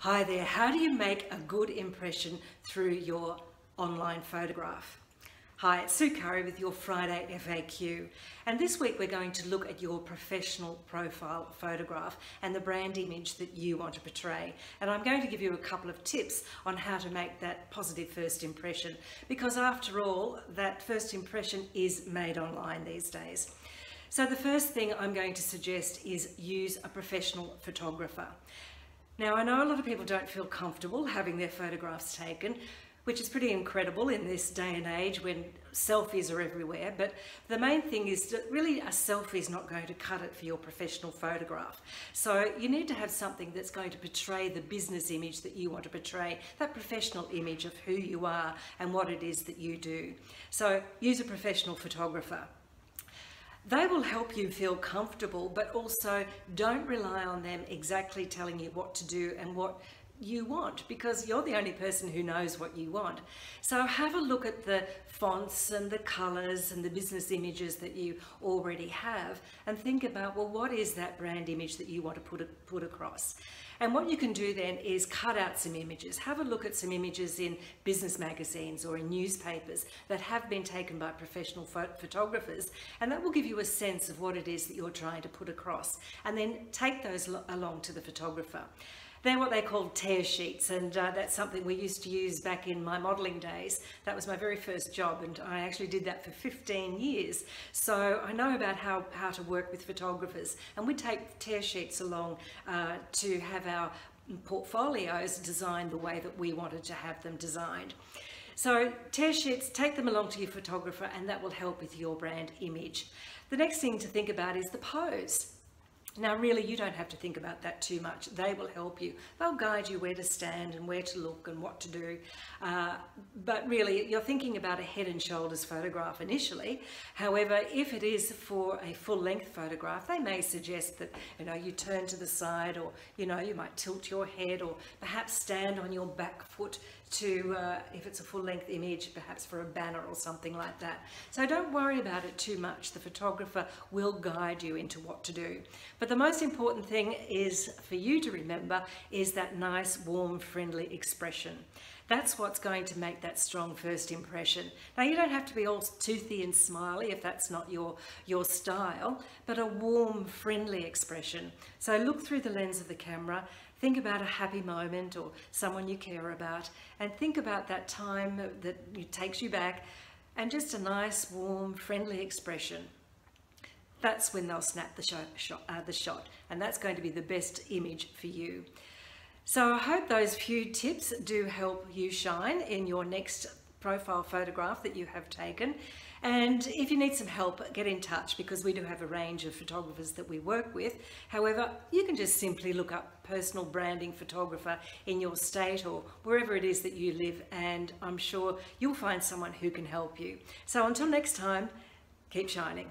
Hi there, how do you make a good impression through your online photograph? Hi, it's Sue Currie with your Friday FAQ and this week we're going to look at your professional profile photograph and the brand image that you want to portray and I'm going to give you a couple of tips on how to make that positive first impression because after all that first impression is made online these days. So the first thing I'm going to suggest is use a professional photographer. Now, I know a lot of people don't feel comfortable having their photographs taken, which is pretty incredible in this day and age when selfies are everywhere. But the main thing is that really a selfie is not going to cut it for your professional photograph. So you need to have something that's going to portray the business image that you want to portray, that professional image of who you are and what it is that you do. So use a professional photographer. They will help you feel comfortable, but also don't rely on them exactly telling you what to do and what you want because you're the only person who knows what you want. So have a look at the fonts and the colors and the business images that you already have and think about, well, what is that brand image that you want to put, put across? And what you can do then is cut out some images. Have a look at some images in business magazines or in newspapers that have been taken by professional photographers and that will give you a sense of what it is that you're trying to put across and then take those along to the photographer. They're what they call tear sheets and uh, that's something we used to use back in my modelling days. That was my very first job and I actually did that for 15 years. So I know about how, how to work with photographers and we take tear sheets along uh, to have our portfolios designed the way that we wanted to have them designed. So tear sheets, take them along to your photographer and that will help with your brand image. The next thing to think about is the pose. Now really you don't have to think about that too much. They will help you. They'll guide you where to stand and where to look and what to do. Uh, but really you're thinking about a head and shoulders photograph initially. However, if it is for a full length photograph, they may suggest that you know you turn to the side or you know you might tilt your head or perhaps stand on your back foot to, uh, if it's a full length image, perhaps for a banner or something like that. So don't worry about it too much. The photographer will guide you into what to do. But the most important thing is for you to remember is that nice, warm, friendly expression. That's what's going to make that strong first impression. Now you don't have to be all toothy and smiley if that's not your, your style, but a warm, friendly expression. So look through the lens of the camera Think about a happy moment or someone you care about and think about that time that takes you back and just a nice, warm, friendly expression. That's when they'll snap the shot, uh, the shot and that's going to be the best image for you. So I hope those few tips do help you shine in your next profile photograph that you have taken. And if you need some help, get in touch because we do have a range of photographers that we work with. However, you can just simply look up personal branding photographer in your state or wherever it is that you live and I'm sure you'll find someone who can help you. So until next time, keep shining.